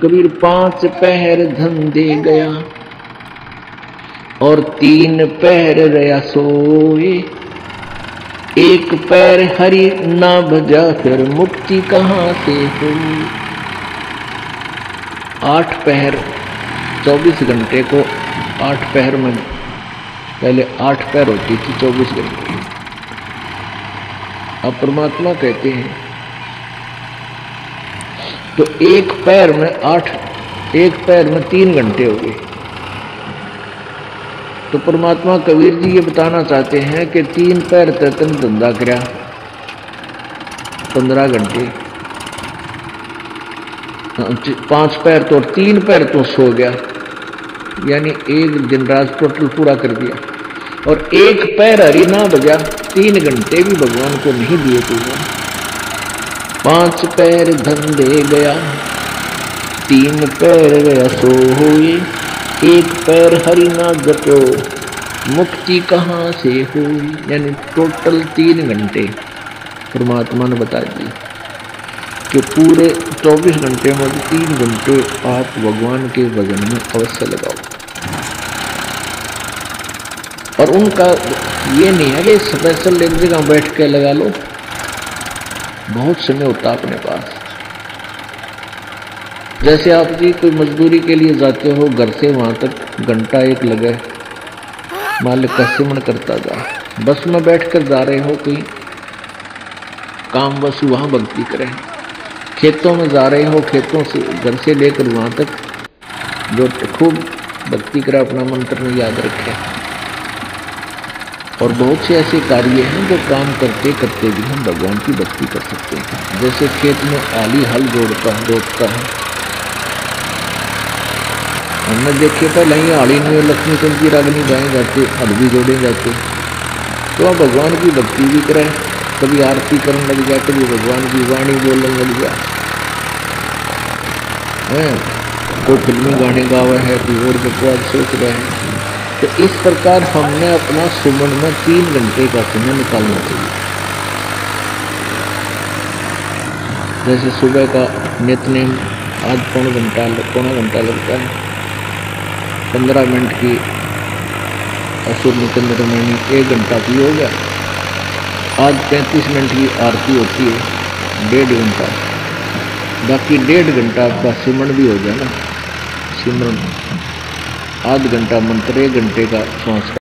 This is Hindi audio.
कबीर पाँच पहर दे गया और तीन पैर रया सोए। एक पैर हरि ना भजा फिर मुक्ति कहाँ से हो आठ पैर चौबीस घंटे को आठ पैर में, पहले आठ पैर होती थी चौबीस घंटे। अब परमात्मा कहते हैं तो एक पैर में आठ, एक पैर में तीन घंटे हो गए। तो परमात्मा कबीर जी ये बताना चाहते हैं कि तीन पैर तन धंधा करा, पंद्रह घंटे। पाँच पैर तो तीन पैर तो सो गया, यानी एक दिन रात टोटल पूरा कर दिया। और एक पैर हरी ना बजा, तीन घंटे भी भगवान को नहीं दिए तुमने पाँच पैर दे गया, तीन पैर गया सो हुए एक पैर हरि ना मुक्ति कहाँ से हुई? यानी टोटल तीन घंटे। परमात्मा ने बता दी कि पूरे 24 घंटे में तीन घंटे आप भगवान के भजन में अवश्य लगाओ। और उनका ये नहीं है कि स्पेशल एक जगह बैठ के लगा लो। बहुत समय होता अपने पास। जैसे आप जी कोई मजदूरी के लिए जाते हो, घर से वहाँ तक घंटा एक लगे। मालिक का सिमरण करता जा। बस में बैठ कर जा रहे हो कोई? काम बस वहाँ भक्ति करें। खेतों में जा रहे हो, खेतों से, घर से लेकर वहाँ तक, जो खूब भक्ति करें, अपना मंत्र में याद रखें। और बहुत से ऐसे कार्य हैं जो काम करते करते भी हम भगवान की भक्ति कर सकते हैं। जैसे खेत में आली हल जोड़ता है जोड़ता है। हमने देखे पहले ही आली में लक्ष्मी चंद की रागनी गाए जाते हल भी जोड़े जाते। तो आप भगवान की भक्ति भी करें, कभी आरती करने लग जाए, कभी भगवान की वाणी बोलने लग जाए। कोई फिल्मी गाने गावे है, कोई और बकवाद सोच रहे हैं। तो इस प्रकार हमने अपना सुमन में तीन घंटे का समय निकालना चाहिए। जैसे सुबह का नित्यनेम आज पौन घंटा पौना घंटा लगता है। पंद्रह मिनट की असुर निकंदर मैंने एक घंटा की हो गया। आज पैंतीस मिनट की आरती होती है, डेढ़ घंटा। बाकी डेढ़ घंटा आपका सिमरण भी हो जाए ना सिमरण आध घंटा मंत्र एक घंटे का श्वास